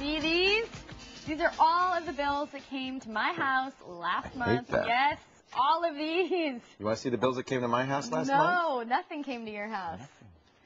see these? These are all of the bills that came to my house last month. that. Yes, all of these. You want to see the bills that came to my house last no, month? No, nothing came to your house.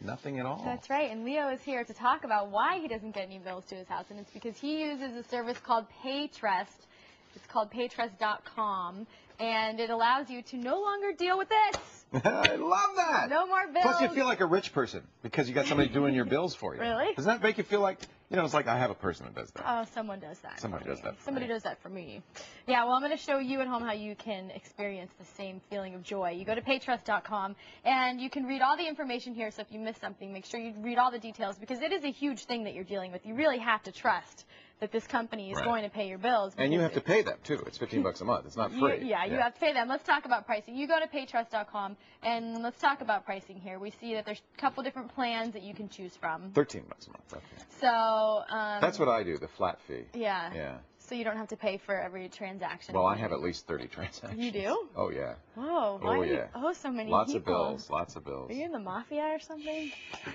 Nothing at all. That's right. And Leo is here to talk about why he doesn't get any bills to his house. And it's because he uses a service called PayTrust. It's called paytrust.com. And it allows you to no longer deal with this. I love that. No more bills. Plus, you feel like a rich person because you got somebody doing your bills for you. Really? Doesn't that make you feel like, you know, it's like I have a person that does that. Oh, someone does that. Somebody does that Somebody me. does that for me. Yeah, well, I'm going to show you at home how you can experience the same feeling of joy. You go to paytrust.com and you can read all the information here. So if you miss something, make sure you read all the details because it is a huge thing that you're dealing with. You really have to trust that this company is Right. going to pay your bills. and you have to pay them too. It's 15 bucks a month. It's not you- free. yeah, you have to pay them. Let's talk about pricing. You go to paytrust.com and let's talk about pricing here. We see that there's a couple different plans that you can choose from. 13 bucks a month. Okay. So um, That's what I do, the flat fee. Yeah. Yeah. So you don't have to pay for every transaction. Well, I have at least 30 transactions. You do? Oh, yeah. Whoa, why Oh, you- yeah. oh, so many Lots of bills. Lots of bills. Are you in the mafia or something?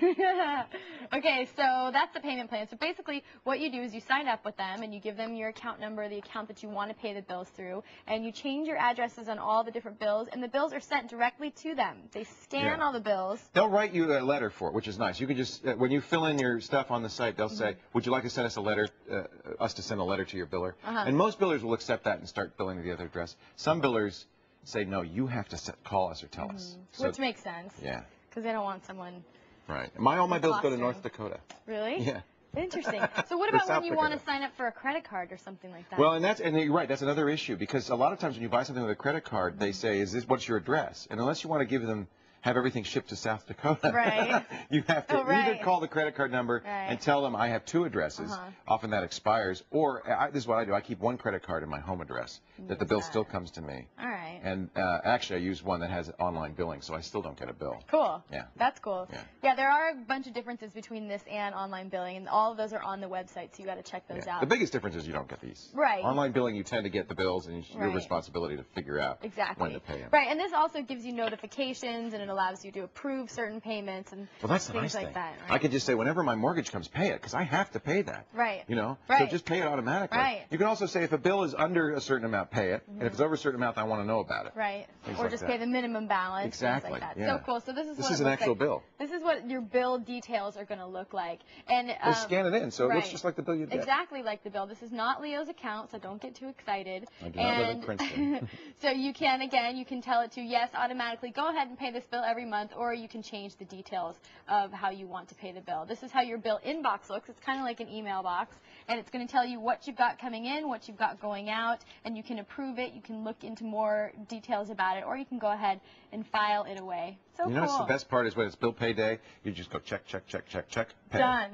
okay, so that's the payment plan. So basically, what you do is you sign up with them and you give them your account number, the account that you want to pay the bills through, and you change your addresses on all the different bills, and the bills are sent directly to them. They scan Yeah. all the bills. They'll write you a letter for it, which is nice. You can just, uh, when you fill in your stuff on the site, they'll say, Mm-hmm. would you like to send us a letter, uh, us to send a letter to your biller? Uh-huh. And most billers will accept that and start billing the other address. Some billers say, no, you have to set, call us or tell us. So, Mm-hmm. Which makes sense. yeah, Because they don't want someone. right. My, all my bills go to North Dakota. Really? Yeah. Interesting. So what about when you want to sign up for a credit card or something like that? Well, and that's and you're right. That's another issue because a lot of times when you buy something with a credit card, they say, "Is this what's your address?" And unless you want to give them have everything shipped to South Dakota, Right. you have to Oh, right. either call the credit card number Right. and tell them I have two addresses. Uh-huh. Often that expires, or I, this is what I do: I keep one credit card in my home address that the bill that. still comes to me. all right. And uh, actually, I use one that has online billing, so I still don't get a bill. Cool. Yeah. That's cool. Yeah. yeah there are a bunch of differences between this and online billing, and all of those are on the website, so you got to check those Yeah. out. The biggest difference is you don't get these. Right. Online billing, you tend to get the bills, and it's your responsibility to figure out exactly. when to pay them. Right, and this also gives you notifications, and allows you to approve certain payments and Well, that's things nice like thing. that. I Right. can just say, whenever my mortgage comes, pay it, because I have to pay that. Right. You know? Right. So just pay it automatically. Right. You can also say, if a bill is under a certain amount, pay it. And if it's over a certain amount, I want to know about it. Right. Things or like just that. pay the minimum balance. Exactly, like that. yeah. So cool. So this is This what is an actual like. bill. This is what your bill details are going to look like, and We'll um, scan it in, so it looks just like the bill you get. Exactly like the bill. This is not Leo's account, so don't get too excited. I do not live in Princeton. so you can, again, you can tell it to yes, automatically go ahead and pay this bill every month, or you can change the details of how you want to pay the bill. This is how your bill inbox looks. It's kind of like an email box, and it's going to tell you what you've got coming in, what you've got going out, and you can approve it. You can look into more details about it, or you can go ahead and file it away. So you know cool. the best part is when it's bill pay day, you just go check, check, check, check, check, pay. Done.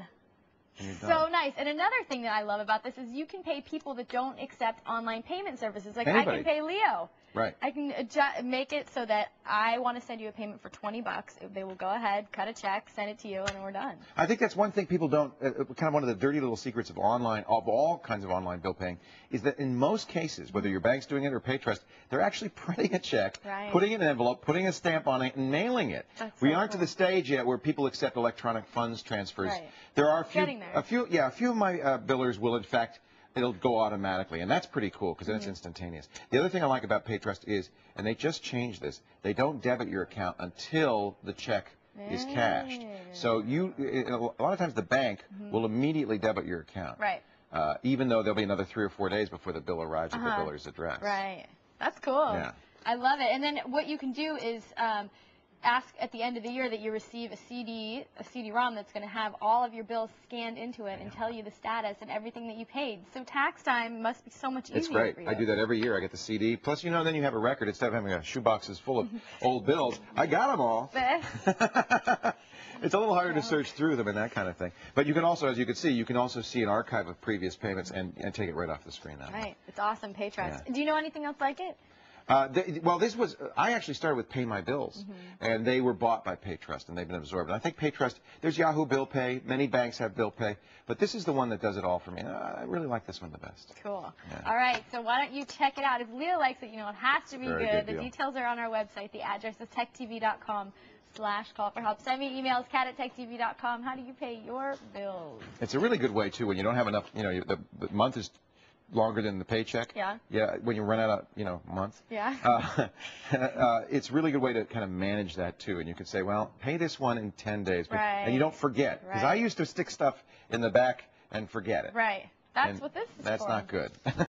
So nice. And another thing that I love about this is you can pay people that don't accept online payment services. Like I can pay Leo. Right. I can adju- make it so that I want to send you a payment for 20 bucks. They will go ahead, cut a check, send it to you, and we're done. I think that's one thing people don't, uh, uh, kind of one of the dirty little secrets of online, of all kinds of online bill paying, is that in most cases, whether your bank's doing it or PayTrust, they're actually printing a check, Right. putting it in an envelope, putting a stamp on it, and mailing it. That's we so aren't to the stage yet where people accept electronic funds transfers. Right. There are a few, there. a few, yeah, a few of my uh, billers will in fact. It'll go automatically, and that's pretty cool because Mm-hmm. then it's instantaneous. The other thing I like about PayTrust is, and they just changed this, they don't debit your account until the check is cashed. Mm. So you, a lot of times the bank will immediately debit your account, Mm-hmm. Right. uh, even though there'll be another three or four days before the bill arrives at Uh-huh. the biller's address. Right. That's cool. Yeah. I love it. And then what you can do is um, ask at the end of the year that you receive a CD, a CD-ROM that's going to have all of your bills scanned into it and tell you the status and everything that you paid. So tax time must be so much easier It's great. I do that every year. I get the CD. Plus, you know, then you have a record instead of having a shoeboxes full of old bills. I got them all. it's a little harder to search through them and that kind of thing. But you can also, as you can see, you can also see an archive of previous payments and, and take it right off the screen now. Right. It's awesome. PayTrust. Yeah. Do you know anything else like it? Uh, th- well, this was I actually started with Pay My Bills, Mm-hmm. and they were bought by PayTrust, and they've been absorbed. And I think PayTrust, there's Yahoo Bill Pay, many banks have Bill Pay, but this is the one that does it all for me. And I really like this one the best. Cool. Yeah. All right. So why don't you check it out? If Leo likes it, you know it has to be Very good. good the details are on our website. The address is techtv.com slash call for help. Send me emails, cat at techtv.com. How do you pay your bills? It's a really good way too when you don't have enough. You know, the month is longer than the paycheck. Yeah. Yeah. When you run out of you know month. Yeah. Uh, uh, it's a really good way to kind of manage that too, and you can say, well, pay this one in 10 days, but, and you don't forget because I used to stick stuff in the back and forget it. Right. That's And what this is That's for. not good.